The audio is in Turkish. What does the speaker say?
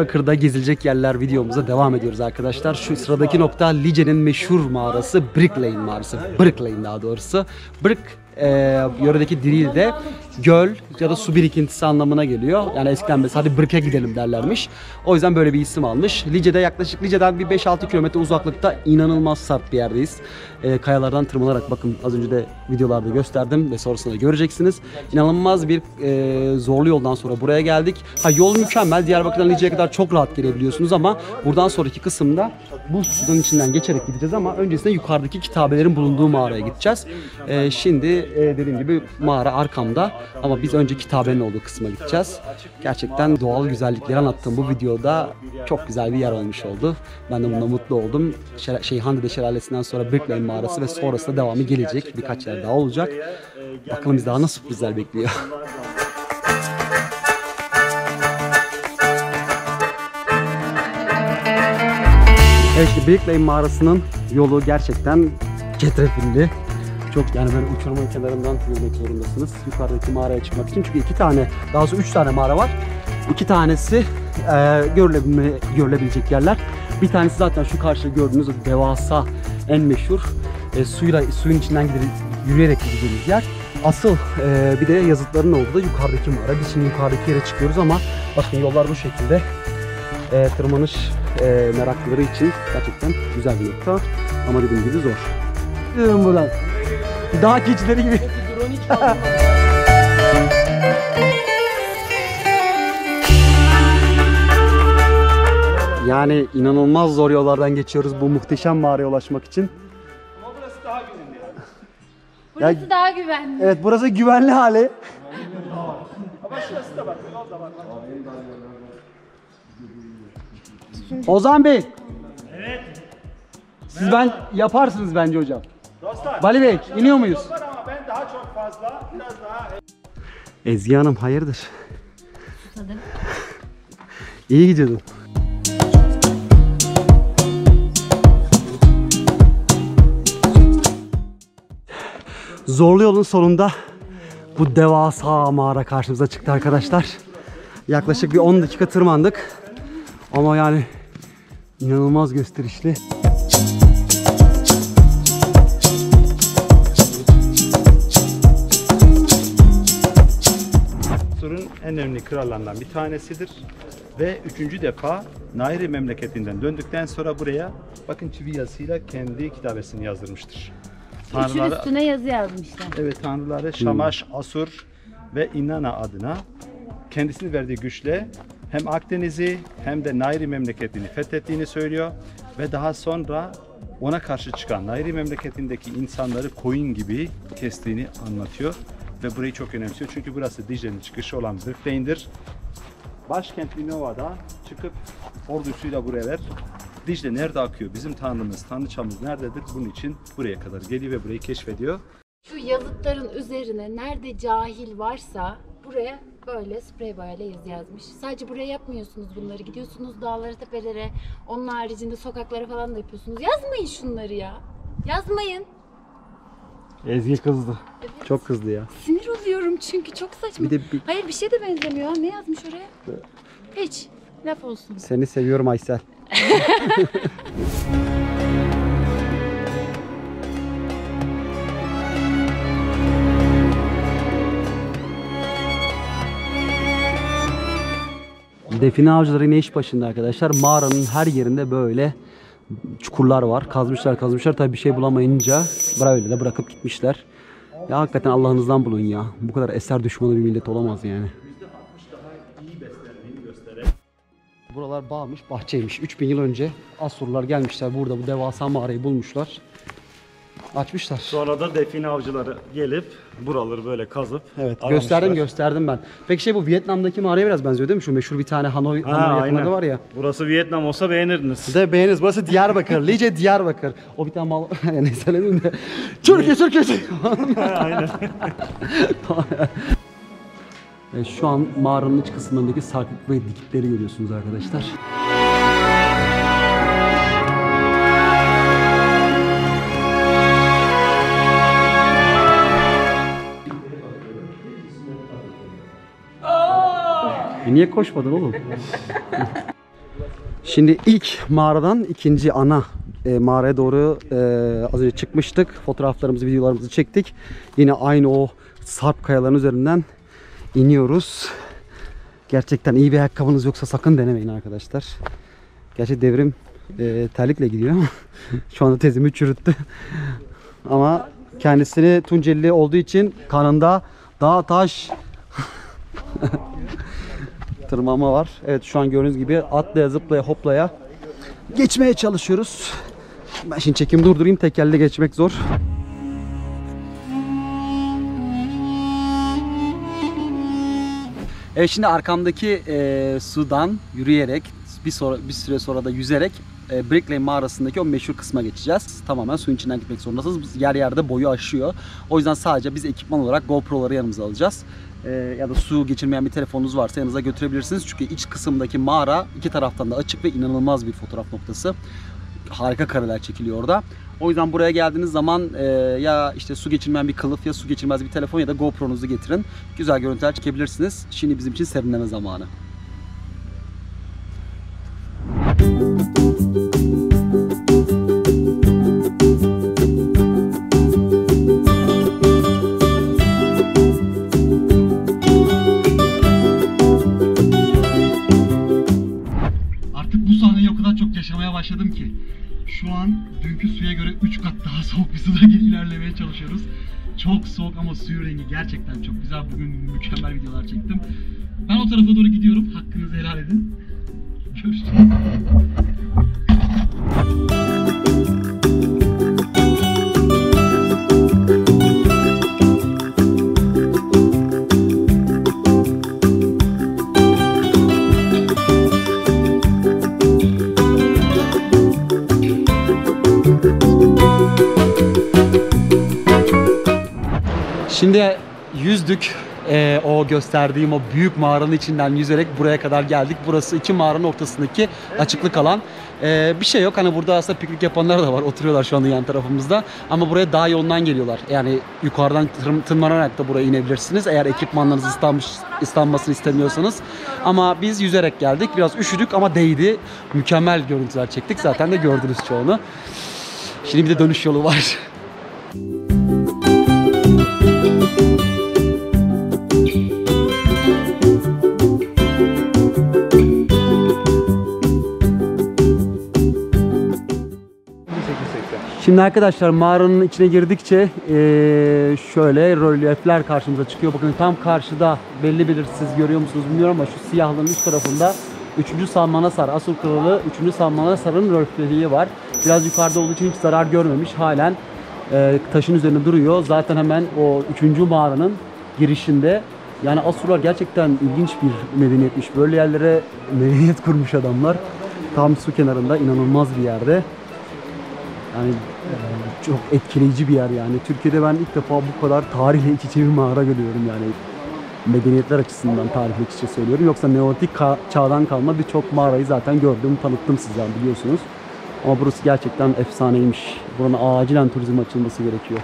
Diyarbakır'da gezilecek yerler videomuza devam ediyoruz arkadaşlar. Şu sıradaki nokta Lice'nin meşhur mağarası Brick Lane mağarası. Brick Lane daha doğrusu. Brick e, yöredeki diliyle göl ya da su birikintisi anlamına geliyor. Yani eskiden mesela hadi Brick'e gidelim derlermiş. O yüzden böyle bir isim almış. Lice'de yaklaşık Lice'den bir 5-6 kilometre uzaklıkta inanılmaz sert bir yerdeyiz. E, kayalardan tırmanarak bakın az önce de videolarda gösterdim ve sonrasında göreceksiniz. İnanılmaz bir e, zorlu yoldan sonra buraya geldik. Ha yol mükemmel. Diyarbakır'dan Lice'ye kadar çok rahat gelebiliyorsunuz ama buradan sonraki kısımda bu sudan içinden geçerek gideceğiz ama öncesinde yukarıdaki kitabelerin bulunduğu mağaraya gideceğiz. E, şimdi e, dediğim gibi mağara arkamda ama biz önce kitabenin olduğu kısma gideceğiz. Gerçekten doğal güzellikleri anlattığım bu videoda çok güzel bir yer olmuş oldu. Ben de bundan mutlu oldum. Şer- Şeyhanlı'da şelalesinden sonra Brick Lane mağarası ve sonrasında devamı gelecek. Birkaç yer daha olacak. Bakalım biz daha nasıl sürprizler bekliyor. Evet Brick Lane mağarasının yolu gerçekten çetrefilli. Çok yani böyle uçurumun kenarından yürümek zorundasınız. Yukarıdaki mağaraya çıkmak için. Çünkü iki tane, daha doğrusu üç tane mağara var. İki tanesi e, görülebilme, görülebilecek yerler. Bir tanesi zaten şu karşıda gördüğünüz devasa en meşhur e, suyla suyun içinden gidip yürüyerek gideceğimiz yer. Asıl e, bir de yazıtların olduğu da yukarıdaki mağara. Biz şimdi yukarıdaki yere çıkıyoruz ama bakın yollar bu şekilde. E, tırmanış e, meraklıları için gerçekten güzel bir nokta. Ama dediğim gibi zor. Gidiyorum buradan. Dağ keçileri gibi. Yani inanılmaz zor yollardan geçiyoruz bu muhteşem mağaraya ulaşmak için. Burası daha güvenli. Evet burası güvenli hali. Ozan Bey. Evet. Siz ben yaparsınız bence hocam. Dostlar, Bali Bey iniyor muyuz? var ama ben daha çok fazla, biraz daha Ezgi Hanım hayırdır? İyi gidiyordun. Zorlu yolun sonunda bu devasa mağara karşımıza çıktı arkadaşlar. Yaklaşık bir 10 dakika tırmandık. Ama yani inanılmaz gösterişli. Sur'un en önemli krallarından bir tanesidir. Ve üçüncü defa Nairi memleketinden döndükten sonra buraya bakın çivi yazısıyla kendi kitabesini yazdırmıştır. Üçün üstüne yazı yazmışlar. Evet tanrıları Şamaş, Asur ve Inanna adına kendisini verdiği güçle hem Akdeniz'i hem de Nairi memleketini fethettiğini söylüyor ve daha sonra ona karşı çıkan Nairi memleketindeki insanları koyun gibi kestiğini anlatıyor ve burayı çok önemsiyor çünkü burası Dicle'nin çıkışı olan Bırkleyn'dir. Başkent Ninova'da çıkıp ordusuyla buraya Dicle nerede akıyor? Bizim tanrımız, tanrıçamız nerededir? Bunun için buraya kadar geliyor ve burayı keşfediyor. Şu yazıtların üzerine nerede cahil varsa buraya böyle sprey boyayla yazı yazmış. Sadece buraya yapmıyorsunuz bunları. Gidiyorsunuz dağlara, tepelere, onun haricinde sokaklara falan da yapıyorsunuz. Yazmayın şunları ya. Yazmayın. Ezgi kızdı. Evet. Çok kızdı ya. Sinir oluyorum çünkü çok saçma. Bir de bir- Hayır bir şey de benzemiyor. Ne yazmış oraya? Hiç. Laf olsun. Seni seviyorum Aysel. Define avcıları yine iş başında arkadaşlar. Mağaranın her yerinde böyle çukurlar var. Kazmışlar kazmışlar. Tabii bir şey bulamayınca böyle de bırakıp gitmişler. Ya hakikaten Allah'ınızdan bulun ya. Bu kadar eser düşmanı bir millet olamaz yani. Buralar bağmış, bahçeymiş. 3000 yıl önce Asurlular gelmişler burada bu devasa mağarayı bulmuşlar. Açmışlar. Sonra da define avcıları gelip buraları böyle kazıp Evet, aramışlar. gösterdim gösterdim ben. Peki şey bu Vietnam'daki mağaraya biraz benziyor değil mi? Şu meşhur bir tane Hanoi, Ha, Hanoi yakınlarda aynen. var ya. Burası Vietnam olsa beğenirdiniz. Siz de beğeniriz. Burası Diyarbakır. Lice Diyarbakır. O bir tane mal... ne söyledim de. Türkiye, Türkiye. aynen. Evet, şu an mağaranın iç kısmındaki sarkık ve dikitleri görüyorsunuz arkadaşlar. E niye koşmadın oğlum? Şimdi ilk mağaradan ikinci ana e, mağaraya doğru e, az önce çıkmıştık. Fotoğraflarımızı, videolarımızı çektik. Yine aynı o sarp kayaların üzerinden iniyoruz. Gerçekten iyi bir ayakkabınız yoksa sakın denemeyin arkadaşlar. Gerçi devrim e, terlikle gidiyor. Şu anda tezimi çürüttü. Ama kendisini Tunceli olduğu için kanında dağ taş tırmanma var. Evet şu an gördüğünüz gibi atlaya zıplaya hoplaya geçmeye çalışıyoruz. Ben şimdi çekim durdurayım. Tek elle geçmek zor. Evet şimdi arkamdaki e, sudan yürüyerek bir sonra bir süre sonra da yüzerek e, Brick Lane mağarasındaki o meşhur kısma geçeceğiz. Tamamen suyun içinden gitmek zorundasınız. Yer yerde boyu aşıyor. O yüzden sadece biz ekipman olarak GoPro'ları yanımıza alacağız. E, ya da su geçirmeyen bir telefonunuz varsa yanınıza götürebilirsiniz. Çünkü iç kısımdaki mağara iki taraftan da açık ve inanılmaz bir fotoğraf noktası. Harika kareler çekiliyor orada. O yüzden buraya geldiğiniz zaman e, ya işte su geçirmeyen bir kılıf ya su geçirmez bir telefon ya da GoPro'nuzu getirin. Güzel görüntüler çekebilirsiniz. Şimdi bizim için serinleme zamanı. Suyun rengi gerçekten çok güzel. Bugün mükemmel videolar çektim. Ben o tarafa doğru gidiyorum. Hakkınızı helal edin. Görüşürüz. Şimdi yüzdük. Ee, o gösterdiğim o büyük mağaranın içinden yüzerek buraya kadar geldik. Burası iki mağaranın ortasındaki açıklık alan. Ee, bir şey yok. Hani burada aslında piknik yapanlar da var. Oturuyorlar şu anda yan tarafımızda. Ama buraya dağ yolundan geliyorlar. Yani yukarıdan tır- tırmanarak da buraya inebilirsiniz. Eğer ekipmanlarınız ıslanmış, ıslanmasını istemiyorsanız. Ama biz yüzerek geldik. Biraz üşüdük ama değdi. Mükemmel görüntüler çektik. Zaten de gördünüz çoğunu. Şimdi bir de dönüş yolu var. Şimdi arkadaşlar mağaranın içine girdikçe eee, şöyle rölyefler karşımıza çıkıyor. Bakın tam karşıda belli belirsiz görüyor musunuz bilmiyorum ama şu siyahlığın üst tarafında 3. Salmanasar, Asur Kralı 3. Salmanasar'ın rölyefi var. Biraz yukarıda olduğu için hiç zarar görmemiş. Halen eee, taşın üzerinde duruyor. Zaten hemen o 3. mağaranın girişinde yani Asurlar gerçekten ilginç bir medeniyetmiş. Böyle yerlere medeniyet kurmuş adamlar. Tam su kenarında inanılmaz bir yerde. Yani e, çok etkileyici bir yer yani. Türkiye'de ben ilk defa bu kadar tarihle iç içe bir mağara görüyorum yani. Medeniyetler açısından tarihle iç içe söylüyorum. Yoksa Neolitik ka- çağdan kalma birçok mağarayı zaten gördüm, tanıttım size biliyorsunuz. Ama burası gerçekten efsaneymiş. Buranın acilen turizm açılması gerekiyor.